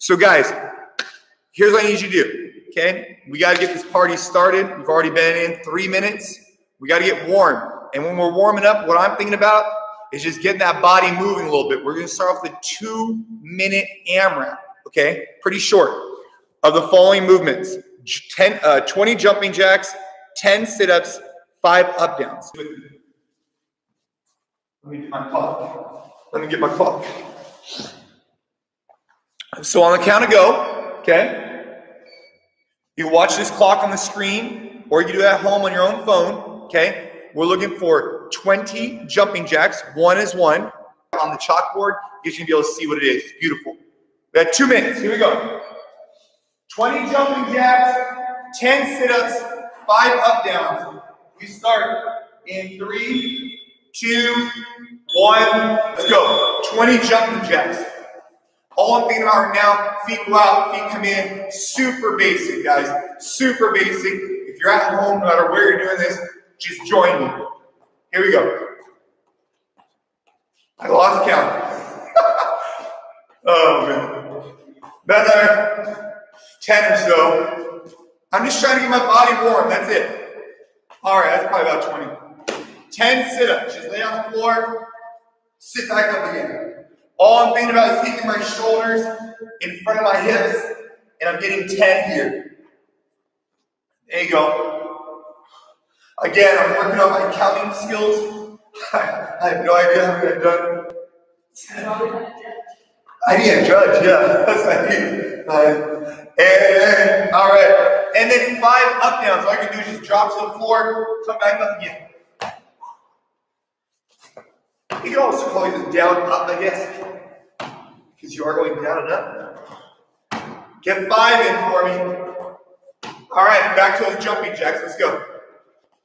So, guys, here's what I need you to do. Okay, we got to get this party started. We've already been in three minutes. We got to get warm. And when we're warming up, what I'm thinking about is just getting that body moving a little bit. We're going to start off the two minute AMRAP. Okay, pretty short. Of the following movements 10, uh, 20 jumping jacks, 10 sit ups, five up downs. Let me get my clock. Let me get my clock. So on the count of go, okay, you watch this clock on the screen or you do it at home on your own phone, okay? We're looking for 20 jumping jacks. One is one. On the chalkboard, you should be able to see what it is. It's beautiful. We have two minutes. Here we go. 20 jumping jacks, 10 sit-ups, five up downs. We start in three, two, one. Let's go. 20 jumping jacks. All I'm thinking about right now, feet go out, feet come in. Super basic, guys. Super basic. If you're at home, no matter where you're doing this, just join me. Here we go. I lost count. oh, man. Another 10 or so. I'm just trying to get my body warm. That's it. All right, that's probably about 20. 10 sit-ups. Just lay on the floor. Sit back up again. All I'm thinking about is taking my shoulders in front of my hips, and I'm getting 10 here. There you go. Again, I'm working on my counting skills. I have no idea how many I've done. I need a judge, yeah. That's what I need. Uh, and, all right. And then five up downs. All I can do is just drop to the floor, come back up again. You can also call you the down up, I guess, because you are going down and up. Get five in for me. All right, back to those jumping jacks. Let's go.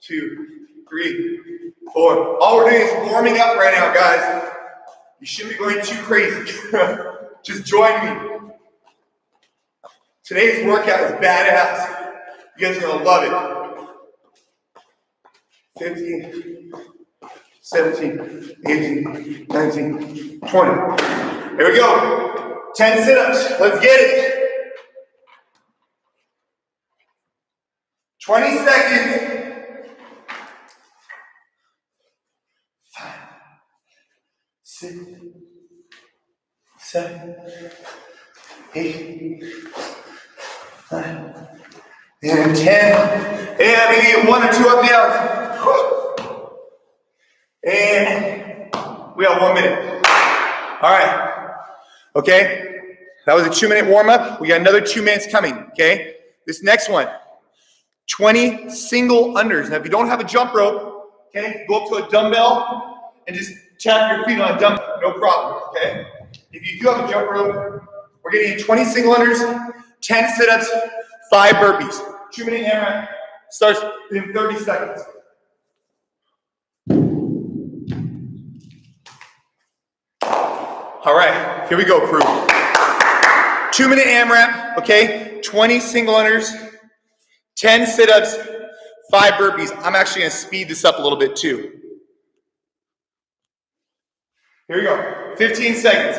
Two, three, four. All we're doing is warming up right now, guys. You shouldn't be going too crazy. Just join me. Today's workout is badass. You guys are going to love it. 15, 17, 18, 19, 20. Here we go. 10 sit ups. Let's get it. 20 seconds. Five, six, seven, eight, nine, and 10. And maybe one or two up downs. And we have one minute. All right. Okay. That was a two minute warm up. We got another two minutes coming. Okay. This next one 20 single unders. Now, if you don't have a jump rope, okay, go up to a dumbbell and just tap your feet on a dumbbell. No problem. Okay. If you do have a jump rope, we're getting 20 single unders, 10 sit ups, five burpees. Two minute AMRAP starts in 30 seconds. All right, here we go, crew. Two minute AMRAP, okay? 20 single unders, 10 sit ups, five burpees. I'm actually gonna speed this up a little bit too. Here we go, 15 seconds.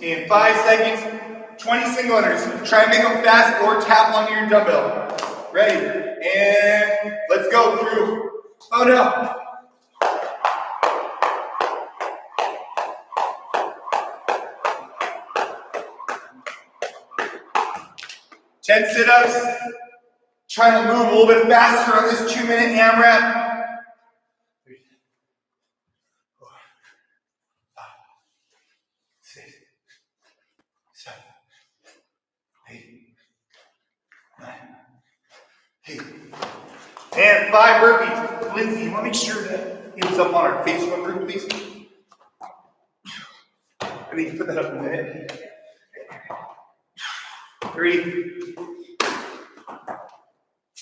In five seconds, 20 single unders. Try and make them fast or tap onto your dumbbell. Ready? And let's go through. Oh no. Ten sit-ups. Trying to move a little bit faster on this two-minute AMRAP. And five burpees. Lindsay, you want to make sure that it was up on our Facebook group, please? I need to Three,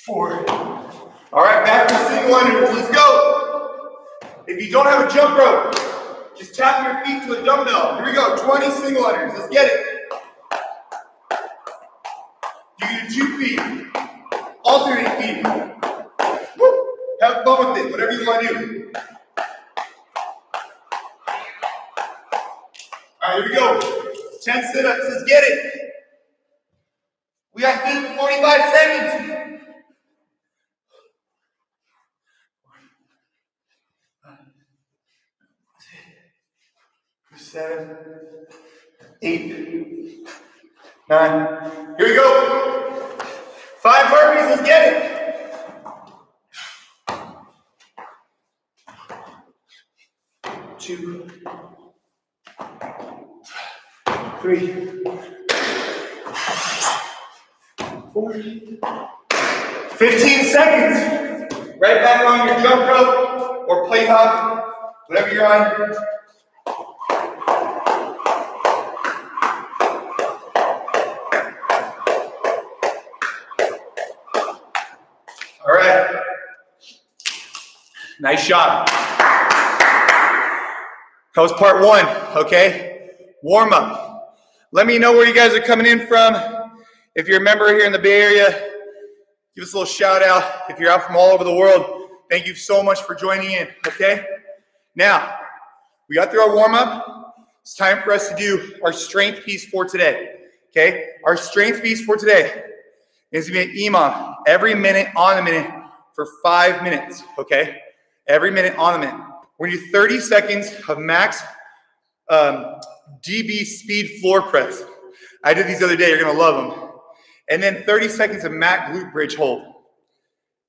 four. All right, back to single unders. Let's go. If you don't have a jump rope, just tap your feet to a dumbbell. Here we go. 20 single unders. Let's get it. 10 sit-ups, let's get it. We got 45 seconds. Seven, eight, nine. Here we go. Five burpees, let's get it. Three, four, 15 seconds. Right back on your jump rope or plate hop, whatever you're on. All right. Nice shot. That was part one, okay? Warm up. Let me know where you guys are coming in from. If you're a member here in the Bay Area, give us a little shout out. If you're out from all over the world, thank you so much for joining in, okay? Now, we got through our warm up. It's time for us to do our strength piece for today, okay? Our strength piece for today is going to be an EMOM every minute on the minute for five minutes, okay? Every minute on the minute. We're going to do 30 seconds of max um, DB speed floor press. I did these the other day. You're going to love them. And then 30 seconds of mat glute bridge hold.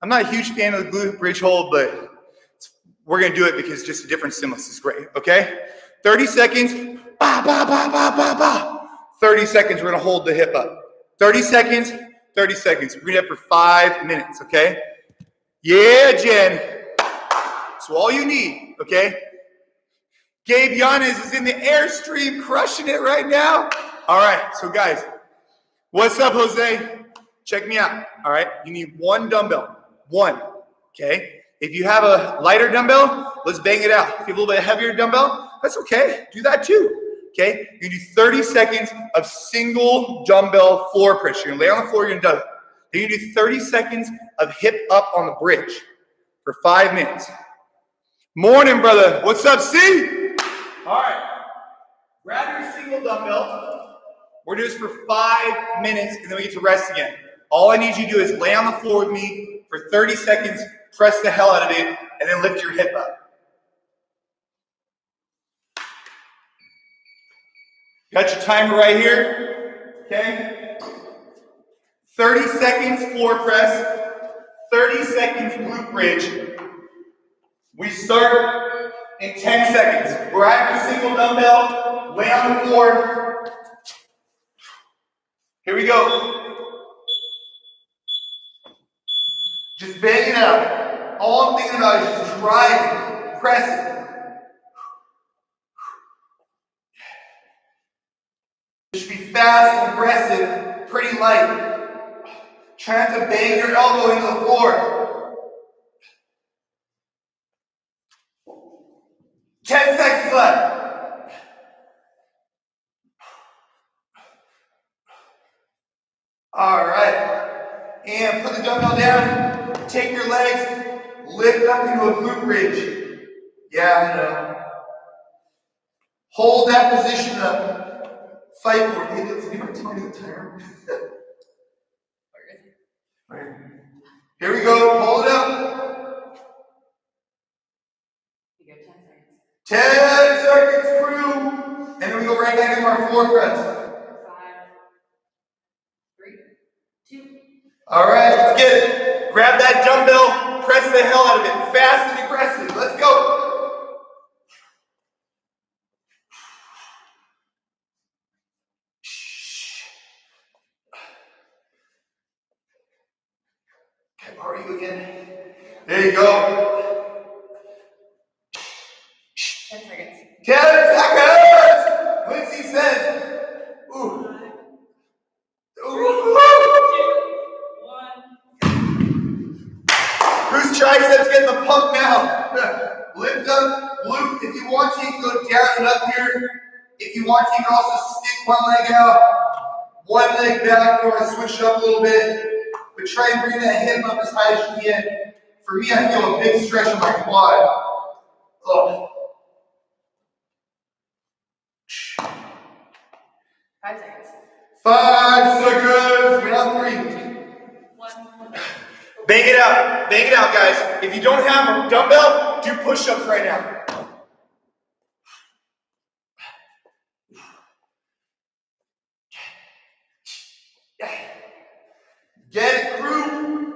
I'm not a huge fan of the glute bridge hold, but we're going to do it because just a different stimulus is great, okay? 30 seconds, ba, ba, ba, ba, ba, ba. 30 seconds, we're going to hold the hip up. 30 seconds, 30 seconds. We're going to it for five minutes, okay? Yeah, Jen. So all you need, okay? Gabe Yanez is in the airstream crushing it right now. All right, so guys, what's up, Jose? Check me out. All right, you need one dumbbell, one. Okay. If you have a lighter dumbbell, let's bang it out. If you have a little bit heavier dumbbell, that's okay. Do that too. Okay. You do 30 seconds of single dumbbell floor press. You're gonna lay on the floor. You're gonna do it. Then you do 30 seconds of hip up on the bridge for five minutes. Morning, brother. What's up, C? All right. Grab your single dumbbell. We're doing this for five minutes, and then we get to rest again. All I need you to do is lay on the floor with me for 30 seconds, press the hell out of it, and then lift your hip up. Got your timer right here. Okay. 30 seconds floor press, 30 seconds glute bridge. We start in 10 seconds. Have a single dumbbell, lay on the floor. Here we go. Just bang it out. All I'm thinking about is just driving, pressing. It should be fast aggressive, pretty light. Try not to bang your elbow into the floor. 10 seconds left. All right. And put the dumbbell down. Take your legs, lift up into a glute bridge. Yeah, I know. Hold that position up. Fight for it. Hey, let's give our time the timer. Here we go. Hold it up. You go 10 10 seconds, crew. And then we go right back into our floor press. Five, three, two, All right, let's get it. Grab that dumbbell, press the hell out of it. Fast and aggressive. Let's go. Okay, are you again? There you go. A little bit. But try and bring that hip up as high as you can. For me, I feel a big stretch in my quad. Ugh. Five seconds. Five seconds. We're on three. One. Bang it out. Bang it out, guys. If you don't have a dumbbell, do push-ups right now. Get it, crew.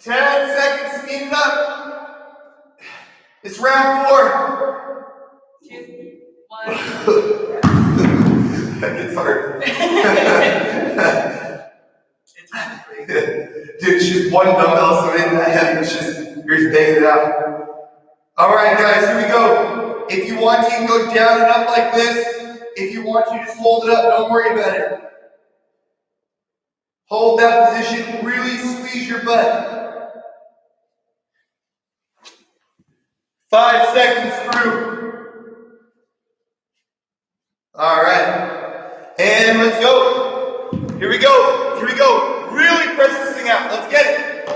Ten seconds. Seconds, it up. It's round four. Two. One. that gets hard. Dude, it's just one dumbbell, so it ain't that heavy. It's just, you're just banging it out. All right, guys, here we go. If you want to, you can go down and up like this. If you want to, just hold it up. Don't worry about it. Hold that position. Really squeeze your butt. Five seconds through. All right. And let's go. Here we go. Here we go. Really press this thing out. Let's get it.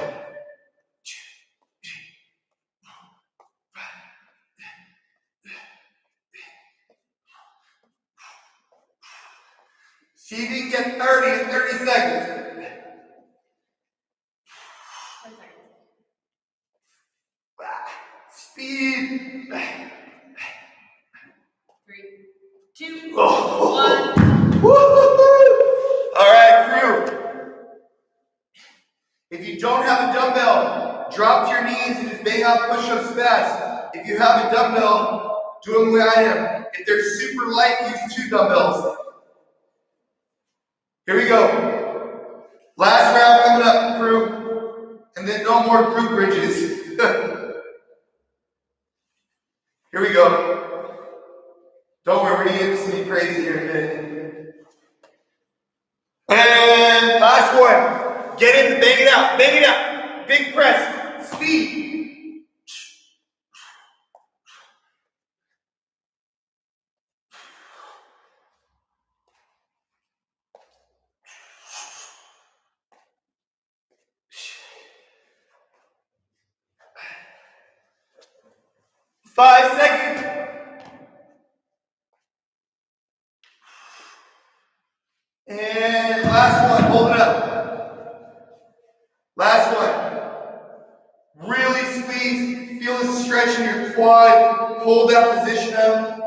You can get 30 in 30 seconds. Speed. Three. Two. Oh. One. All right, crew. If you don't have a dumbbell, drop to your knees and just bang out push-ups fast. If you have a dumbbell, do them the way I am. If they're super light, use two dumbbells. Here we go. Last round coming up, crew. And then no more group bridges. Here we go. Don't worry, we're gonna get some crazy here in a minute. And last one. Get in, bang it out, bang it out. Big press, speed. Five seconds. And last one, hold it up. Last one. Really squeeze, feel the stretch in your quad, hold that position out.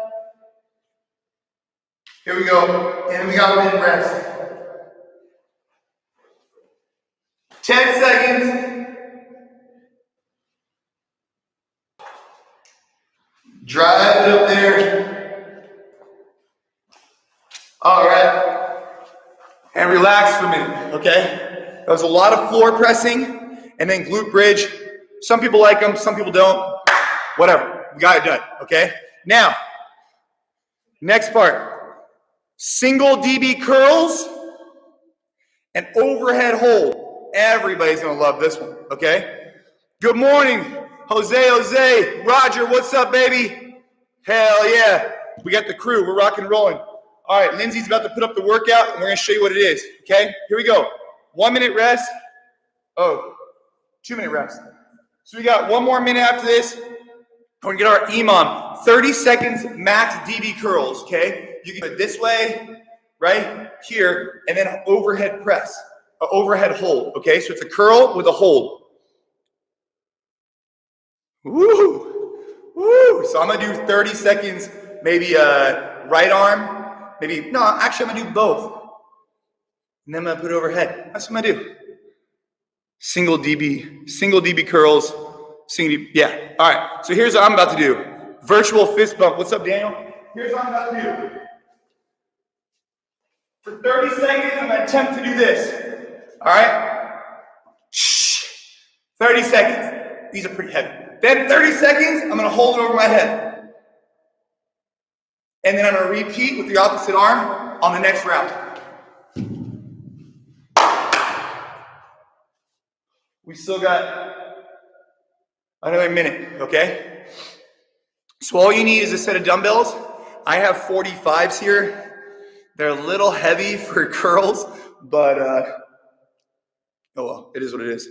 Here we go. And we got a minute rest. 10 seconds. Drive it up there. All right. And relax for a minute, okay? That was a lot of floor pressing and then glute bridge. Some people like them, some people don't. Whatever. We got it done, okay? Now, next part single DB curls and overhead hold. Everybody's gonna love this one, okay? Good morning, Jose, Jose, Roger, what's up, baby? Hell yeah. We got the crew, we're rocking and rolling. All right, Lindsay's about to put up the workout, and we're gonna show you what it is. Okay, here we go. One minute rest. Oh, two minute rest. So we got one more minute after this. We're gonna get our EMOM. 30 seconds max DB curls. Okay, you can do it this way, right here, and then overhead press, uh, overhead hold. Okay, so it's a curl with a hold. Woo, woo. So I'm gonna do 30 seconds, maybe uh, right arm, maybe, no, actually I'm gonna do both. And then I'm gonna put it overhead. That's what I'm gonna do. Single DB, single DB curls, single DB, yeah. All right, so here's what I'm about to do. Virtual fist bump. What's up, Daniel? Here's what I'm about to do. For 30 seconds, I'm gonna attempt to do this. All right? Shh. 30 seconds. These are pretty heavy. Then 30 seconds, I'm gonna hold it over my head. And then I'm gonna repeat with the opposite arm on the next round. We still got another minute, okay? So all you need is a set of dumbbells. I have 45s here. They're a little heavy for curls, but uh, oh well, it is what it is.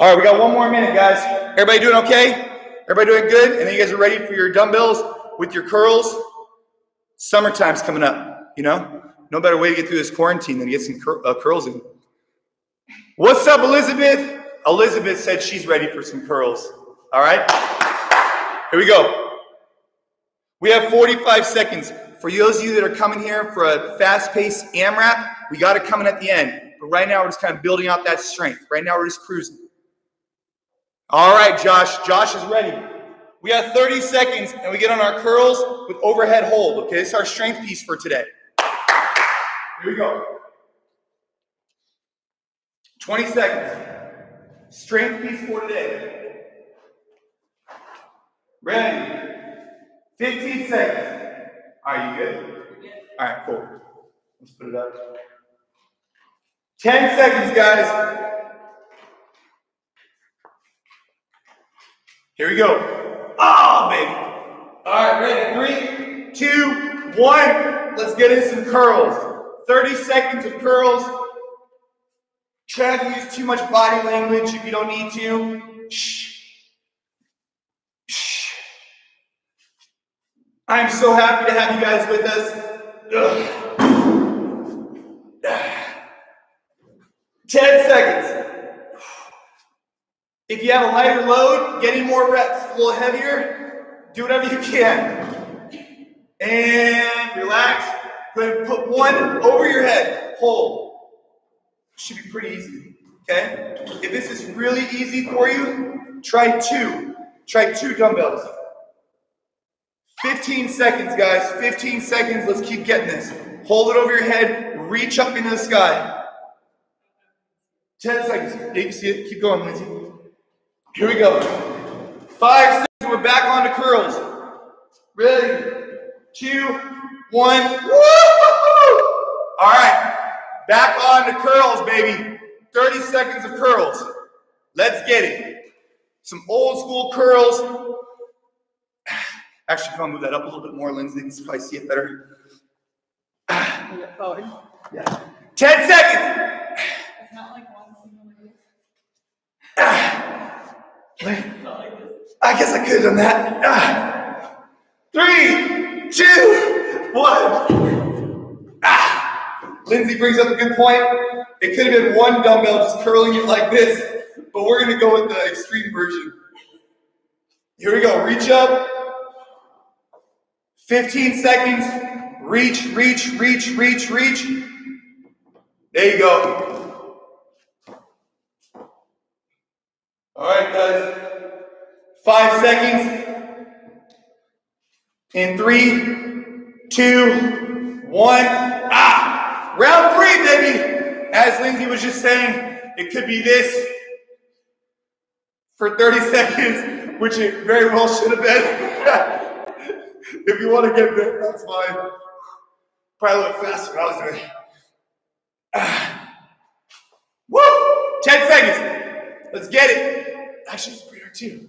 All right, we got one more minute, guys. Everybody doing okay? Everybody doing good? And then you guys are ready for your dumbbells with your curls? Summertime's coming up, you know? No better way to get through this quarantine than to get some cur- uh, curls in. What's up, Elizabeth? Elizabeth said she's ready for some curls. All right? Here we go. We have 45 seconds. For those of you that are coming here for a fast-paced AMRAP, we got it coming at the end. But right now, we're just kind of building out that strength. Right now, we're just cruising. All right, Josh. Josh is ready. We have 30 seconds, and we get on our curls with overhead hold. Okay, this is our strength piece for today. Here we go. 20 seconds. Strength piece for today. Ready. 15 seconds. Are you good? All right, cool. Let's put it up. 10 seconds, guys. Here we go. Oh, baby. All right, ready? Three, two, one. Let's get in some curls. 30 seconds of curls. Try not to use too much body language if you don't need to. Shh. Shh. I'm so happy to have you guys with us. Ugh. 10 seconds. If you have a lighter load, getting more reps, a little heavier, do whatever you can. And relax. Put one over your head. Hold. Should be pretty easy. Okay? If this is really easy for you, try two. Try two dumbbells. 15 seconds, guys. 15 seconds. Let's keep getting this. Hold it over your head. Reach up into the sky. 10 seconds. You can see it. Keep going, Lindsay. Here we go. Five seconds. We're back on to curls. Ready? Two, one. Woo! All right. Back on to curls, baby. 30 seconds of curls. Let's get it. Some old school curls. Actually, come on, move that up a little bit more, Lindsay. You can probably see it better. Forward. Yeah. 10 seconds. It's not like one single I guess I could have done that. Ah. Three, two, one. Ah. Lindsay brings up a good point. It could have been one dumbbell just curling it like this, but we're going to go with the extreme version. Here we go. Reach up. 15 seconds. Reach, reach, reach, reach, reach. There you go. All right, guys. Five seconds. In three, two, one. Ah! Round three, baby. As Lindsay was just saying, it could be this for 30 seconds, which it very well should have been. if you want to get there, that's fine. Probably a little faster I was doing. Ah. Woo! 10 seconds. Let's get it. Actually, it's hard too.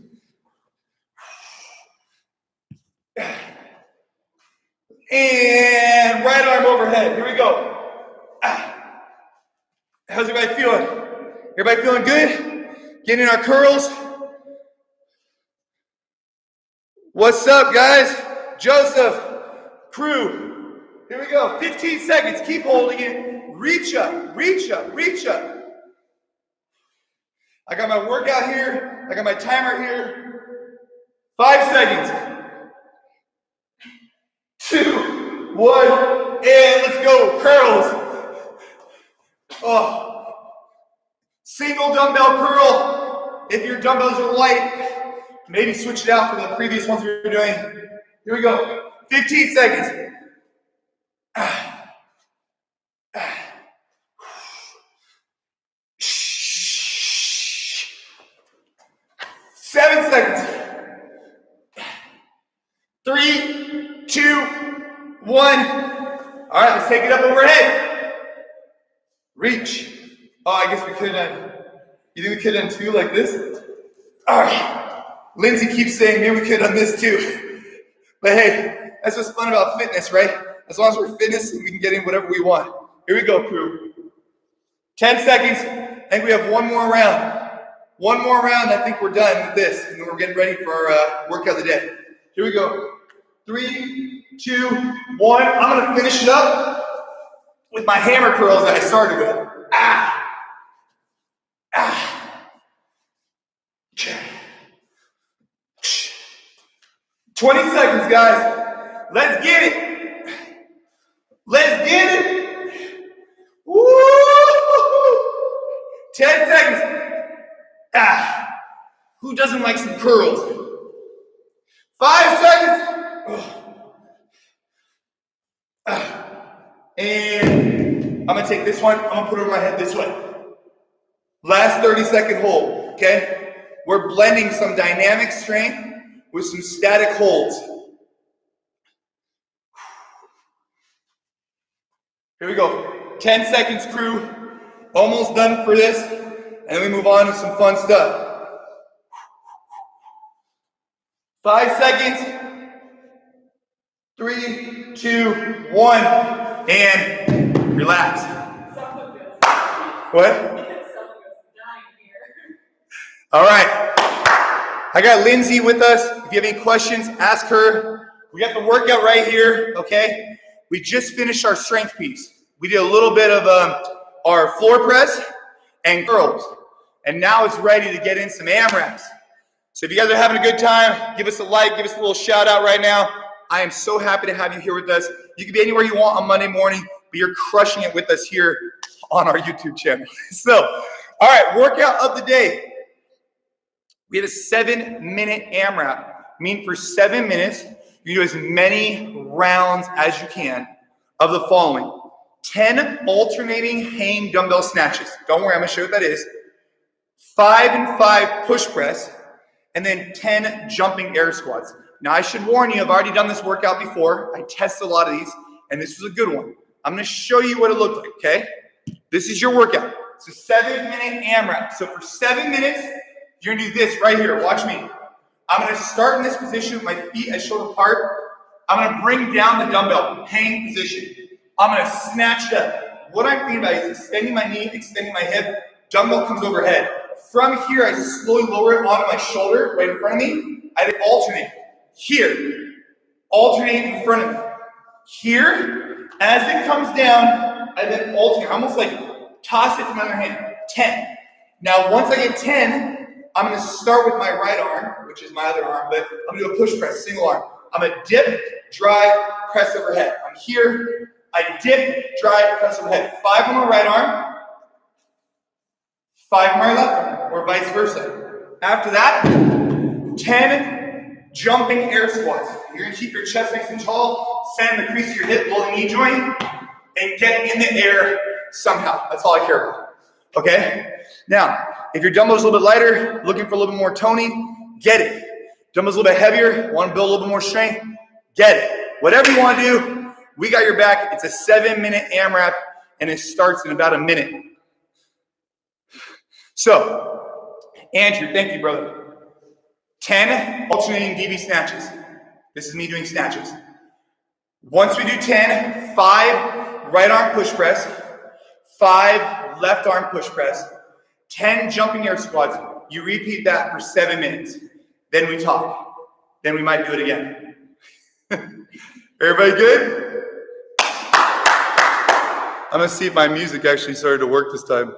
And right arm overhead. Here we go. How's everybody feeling? Everybody feeling good? Getting our curls? What's up, guys? Joseph, crew. Here we go. 15 seconds. Keep holding it. Reach up, reach up, reach up. I got my workout here. I got my timer here. Five seconds. Two, one, and let's go. Curls. Oh. Single dumbbell curl. If your dumbbells are light, maybe switch it out from the previous ones we were doing. Here we go. 15 seconds. Ah. Seven seconds. Three, two, one. All right, let's take it up overhead. Reach. Oh, I guess we could have. You think we could have two like this? All right. Lindsay keeps saying maybe we could have this too. But hey, that's what's fun about fitness, right? As long as we're fitness, we can get in whatever we want. Here we go, crew. 10 seconds. I think we have one more round. One more round. I think we're done with this. And then we're getting ready for our uh, workout of the day. Here we go. Three, two, one. I'm to finish it up with my hammer curls that I started with. Ah. Ah. 20 seconds, guys. Let's get it. Let's get it. Woo! 10 seconds. Ah. Who doesn't like some curls? Five seconds. Ah. And I'm gonna take this one, I'm gonna put it over my head this way. Last 30 second hold, okay? We're blending some dynamic strength with some static holds. Here we go. 10 seconds, crew. Almost done for this. And we move on to some fun stuff. Five seconds. Three, two, one. And relax. What? All right. I got Lindsay with us. If you have any questions, ask her. We got the workout right here, okay? We just finished our strength piece. We did a little bit of um, our floor press and curls. And now it's ready to get in some AMRAPs. So if you guys are having a good time, give us a like, give us a little shout out right now. I am so happy to have you here with us. You can be anywhere you want on Monday morning, but you're crushing it with us here on our YouTube channel. So, all right, workout of the day. We have a seven minute AMRAP. Mean for seven minutes, you do as many rounds as you can of the following 10 alternating hang dumbbell snatches. Don't worry, I'm gonna show you what that is. Five and five push press, and then 10 jumping air squats. Now, I should warn you, I've already done this workout before. I test a lot of these, and this was a good one. I'm gonna show you what it looked like, okay? This is your workout. It's a seven minute AMRAP. So for seven minutes, you're gonna do this right here. Watch me. I'm gonna start in this position with my feet as shoulder apart. I'm gonna bring down the dumbbell, hang position. I'm gonna snatch it up. What I'm thinking about is extending my knee, extending my hip, dumbbell comes overhead. From here, I slowly lower it onto my shoulder right in front of me. I alternate. Here, alternate in front of me. Here, as it comes down, I then alternate, almost like toss it to my other hand. 10. Now, once I get 10, I'm gonna start with my right arm, which is my other arm, but I'm gonna do a push press, single arm. I'm gonna dip, drive, press overhead. I'm here, I dip, drive, press overhead. Five on my right arm, five on my left arm, or vice versa. After that, 10 jumping air squats. You're gonna keep your chest nice and tall, send the crease of your hip below the knee joint, and get in the air somehow. That's all I care about. Okay? Now, if your dumbbell's a little bit lighter, looking for a little bit more toning, get it. Dumbbell's a little bit heavier, want to build a little bit more strength, get it. Whatever you want to do, we got your back. It's a seven minute AMRAP and it starts in about a minute. So, Andrew, thank you, brother. 10 alternating DB snatches. This is me doing snatches. Once we do 10, five right arm push press, five left arm push press, 10 jumping air squats. You repeat that for seven minutes. Then we talk. Then we might do it again. Everybody good? I'm gonna see if my music actually started to work this time.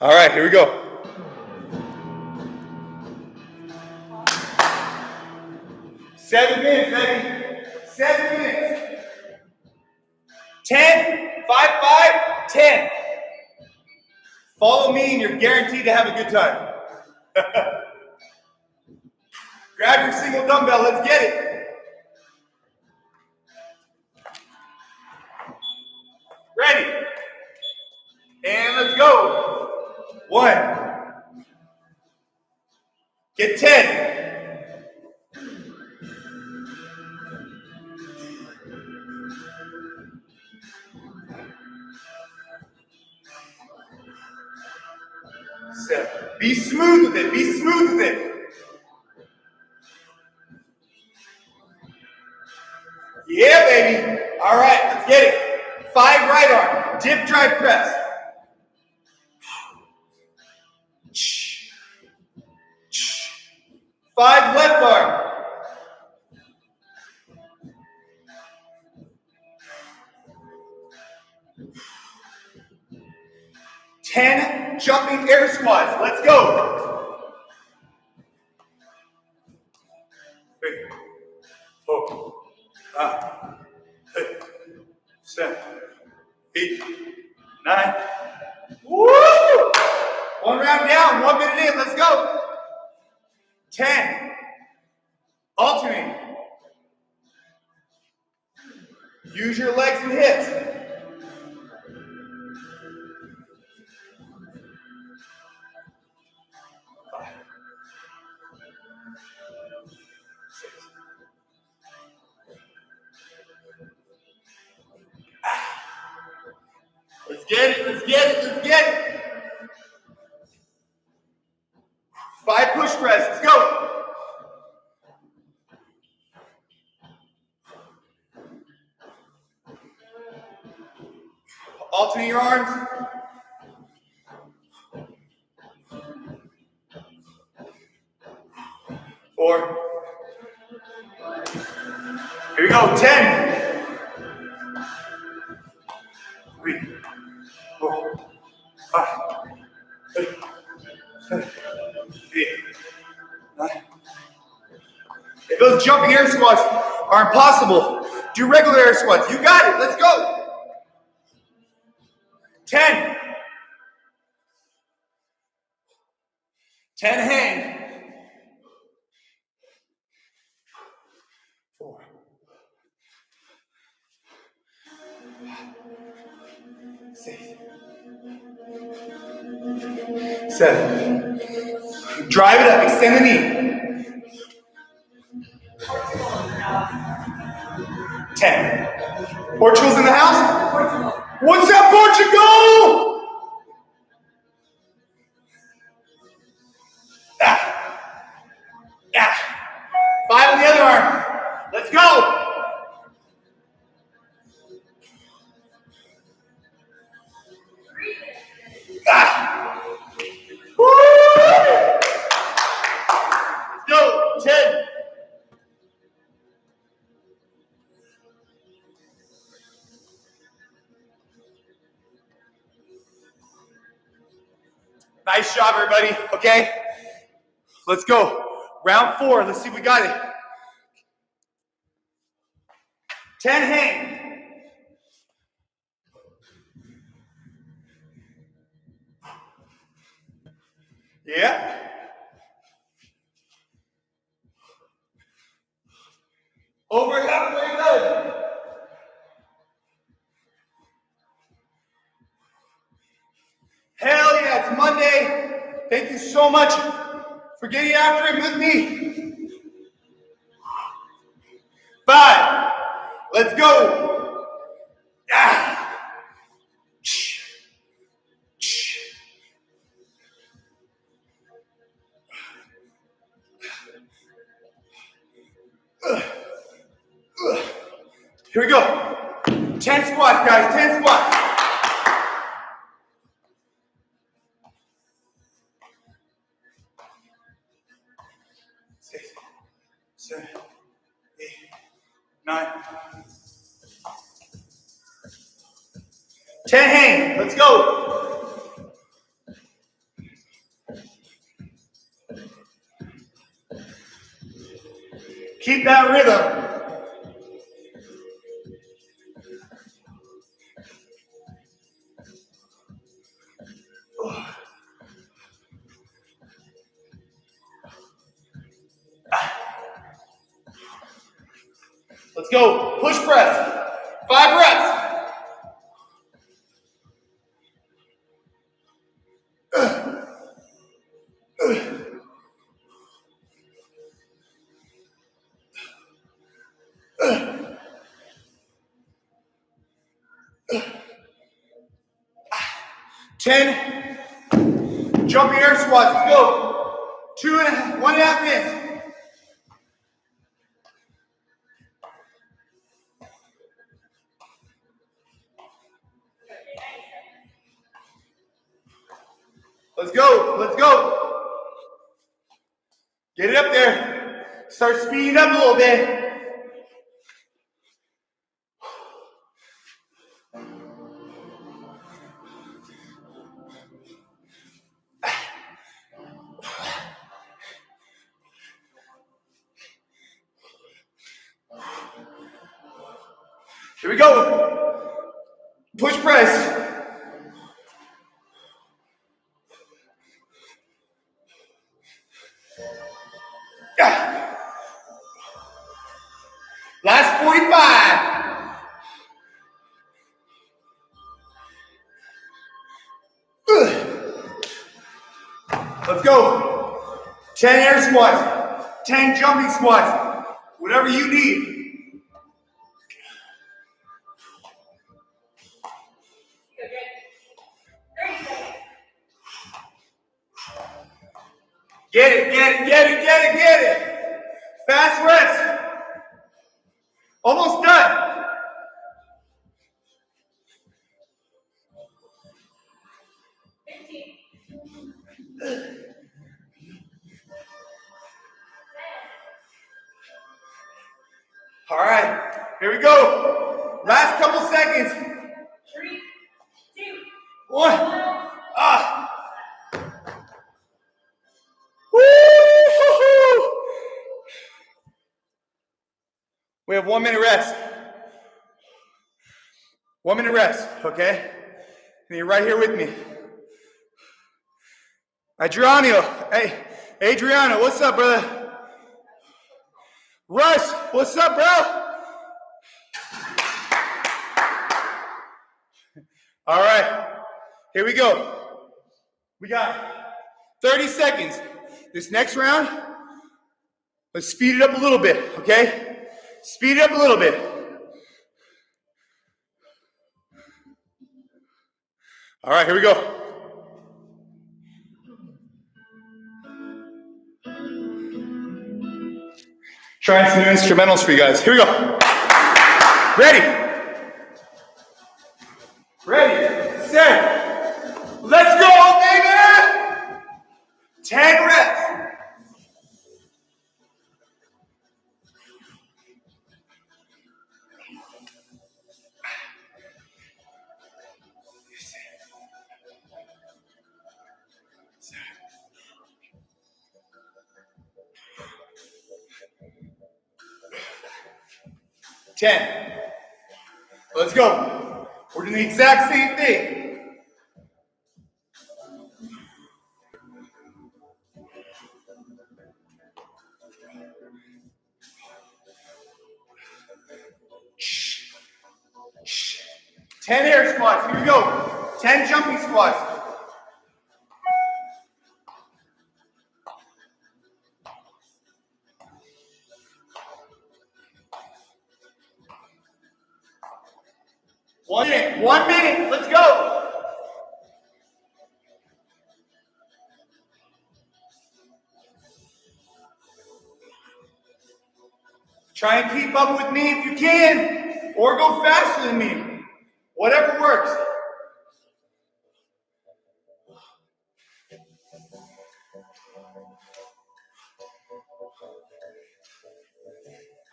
All right, here we go. Seven minutes, baby. Seven minutes. Ten, five, five, ten. Follow me and you're guaranteed to have a good time. Grab your single dumbbell, let's get it. Use your legs and hips. Are impossible, do regular air squats. You got it. Let's go. 10. 10 hang. Four. Six. Seven. Drive it up. Extend the knee. Ten. Portugal's in the house? What's up, Portugal? Nice job, everybody. Okay, let's go. Round four. Let's see if we got it. Ten hang. Yeah. Over halfway Hell yeah, it's Monday. Thank you so much for getting after it with me. Five. Let's go. Keep that 10. Jumping air squats. Let's go. Two and a half, one and a half minutes. Let's go. Let's go. Get it up there. Start speeding up a little bit. 10 air squats, 10 jumping squats, whatever you need. Get it, get it, get it, get it, get it. Fast rest. Almost done. Here we go. Last couple seconds. Three, two, One. Ah. Woo-hoo-hoo. We have one minute rest. One minute rest, okay? And you're right here with me. Adriano, hey, Adriano, what's up, brother? Russ, what's up, bro? All right, here we go. We got 30 seconds. This next round, let's speed it up a little bit, okay? Speed it up a little bit. All right, here we go. Trying some new instrumentals for you guys. Here we go. Ready? Ready, set,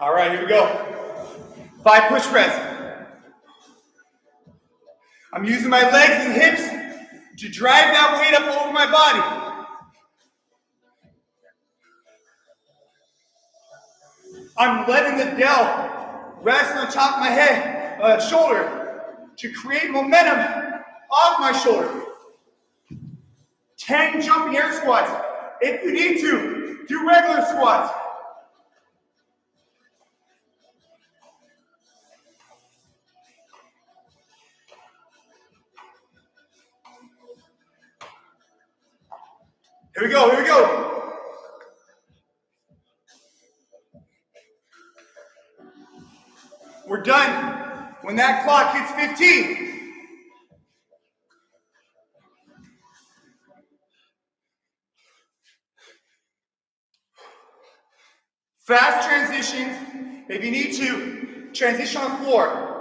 All right, here we go. Five push press. I'm using my legs and hips to drive that weight up over my body. I'm letting the dell rest on top of my head, uh, shoulder, to create momentum off my shoulder. 10 jumping air squats. If you need to, do regular squats. Here we go, here we go. We're done when that clock hits 15. Fast transitions. If you need to, transition on the floor.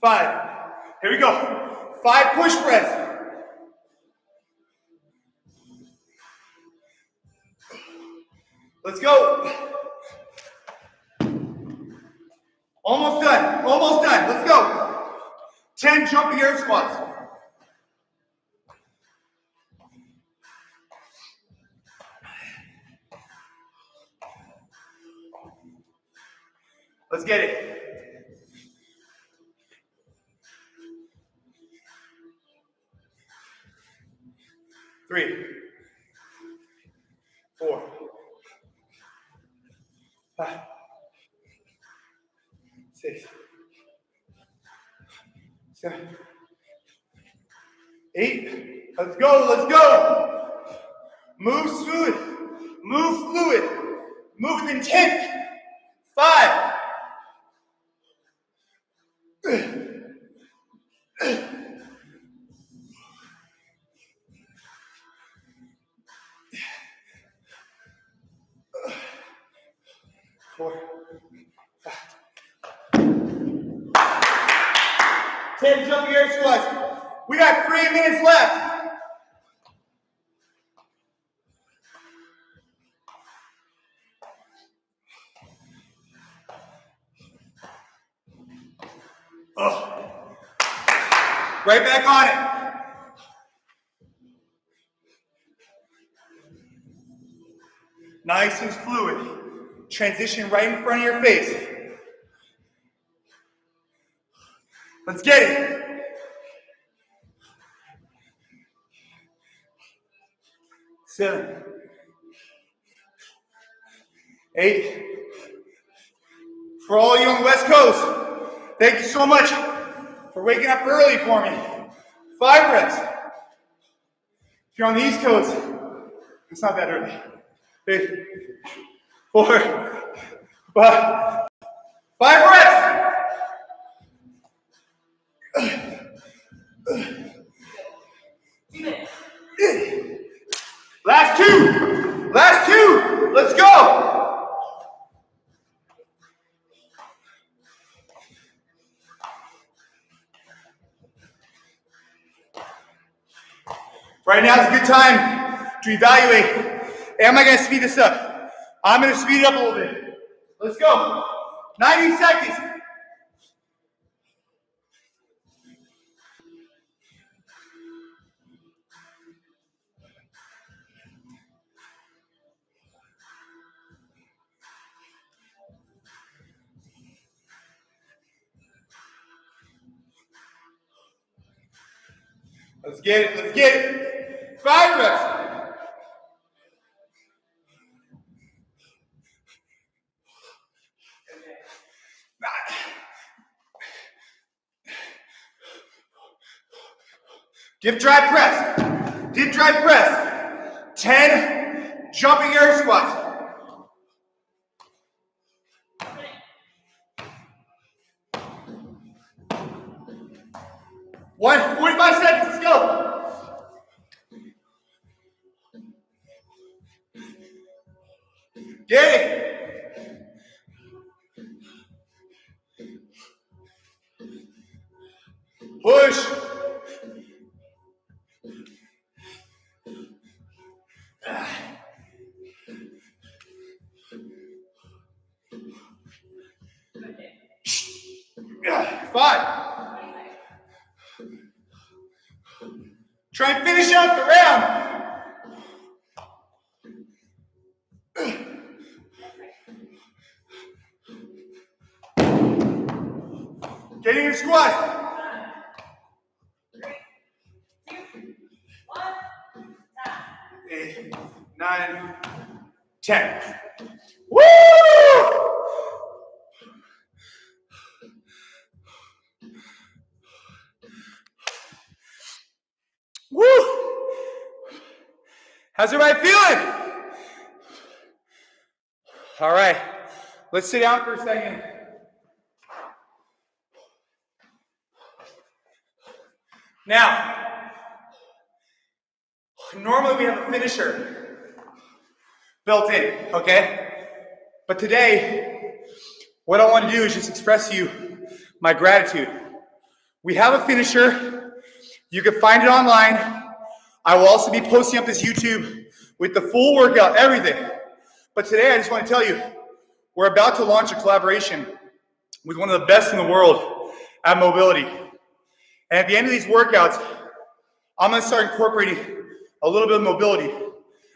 Five. Here we go. Five push press. Let's go. Almost done. Almost done. Let's go. 10 jumping air squats. Let's get it. Three, four, five, six, seven, eight. Let's go, let's go. Move fluid, move fluid, move with intent. Five. Three minutes left. Oh. Right back on it. Nice and fluid. Transition right in front of your face. Let's get it. Seven. Eight. For all you on the West Coast, thank you so much for waking up early for me. Five reps. If you're on the East Coast, it's not that early. Eight, four, five, five reps. Last two. Last two. Let's go. Right now is a good time to evaluate. Am I going to speed this up? I'm going to speed it up a little bit. Let's go. 90 seconds. Let's get it. Let's get it. Five reps. Dip dry press. Dip dry press. 10 jumping air squats. One, Try and finish out the round. Get in your squats. Three, two, one, time. Eight, nine, ten. Woo! Woo! How's everybody feeling? All right, let's sit down for a second. Now, normally we have a finisher built in, okay? But today, what I want to do is just express to you my gratitude We have a finisher. You can find it online. I will also be posting up this YouTube with the full workout, everything. But today I just want to tell you, we're about to launch a collaboration with one of the best in the world at mobility. And at the end of these workouts, I'm gonna start incorporating a little bit of mobility.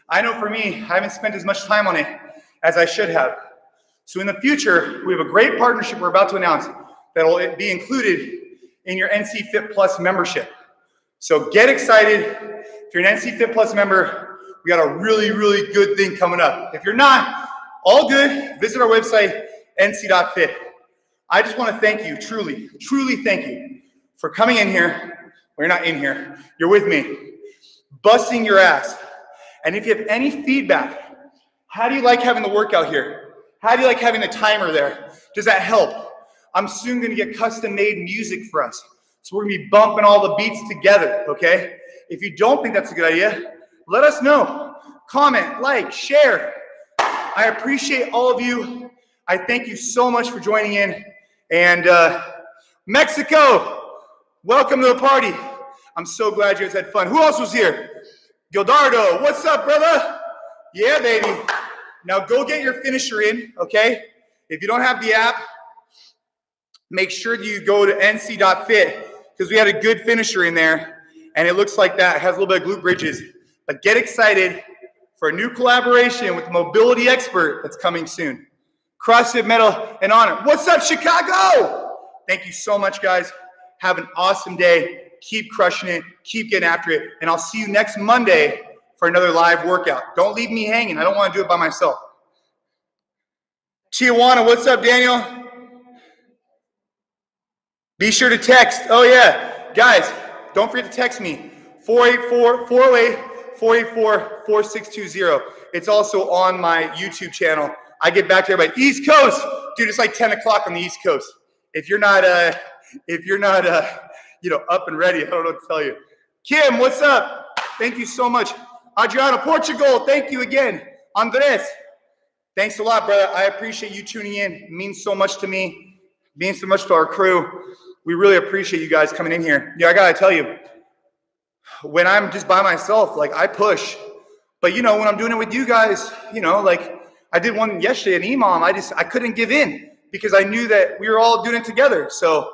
I know for me, I haven't spent as much time on it as I should have. So in the future, we have a great partnership we're about to announce that will be included in your NC Fit Plus membership. So get excited. If you're an NC Fit Plus member, we got a really, really good thing coming up. If you're not, all good, visit our website, nc.fit. I just want to thank you, truly, truly thank you for coming in here. Well, you're not in here, you're with me, busting your ass. And if you have any feedback, how do you like having the workout here? How do you like having the timer there? Does that help? I'm soon going to get custom made music for us. So we're going to be bumping all the beats together, okay? If you don't think that's a good idea, let us know. Comment, like, share. I appreciate all of you. I thank you so much for joining in. And uh, Mexico, welcome to the party. I'm so glad you guys had fun. Who else was here? Gildardo, what's up, brother? Yeah, baby. Now go get your finisher in, okay? If you don't have the app, make sure you go to nc.fit because we had a good finisher in there and it looks like that. It has a little bit of glute bridges. But get excited for a new collaboration with mobility expert that's coming soon. CrossFit Medal and Honor. What's up, Chicago? Thank you so much, guys. Have an awesome day. Keep crushing it. Keep getting after it. And I'll see you next Monday for another live workout. Don't leave me hanging. I don't want to do it by myself. Tijuana, what's up, Daniel? Be sure to text. Oh, yeah. Guys, don't forget to text me 484 408 484 4620. It's also on my YouTube channel. I get back to everybody. East Coast, dude, it's like 10 o'clock on the East Coast. If you're not, uh, if you're not, uh, you know, up and ready, I don't know what to tell you. Kim, what's up? Thank you so much. Adriano, Portugal, thank you again. Andres, thanks a lot, brother. I appreciate you tuning in. It means so much to me. It means so much to our crew. We really appreciate you guys coming in here. Yeah, I gotta tell you, when I'm just by myself, like I push. But you know, when I'm doing it with you guys, you know, like I did one yesterday at EMOM, I just I couldn't give in because I knew that we were all doing it together. So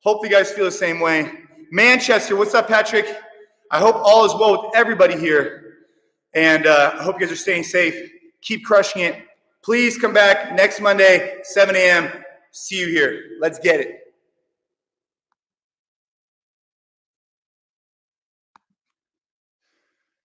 hopefully you guys feel the same way. Manchester, what's up, Patrick? I hope all is well with everybody here. And uh, I hope you guys are staying safe. Keep crushing it. Please come back next Monday, 7 a.m. See you here. Let's get it.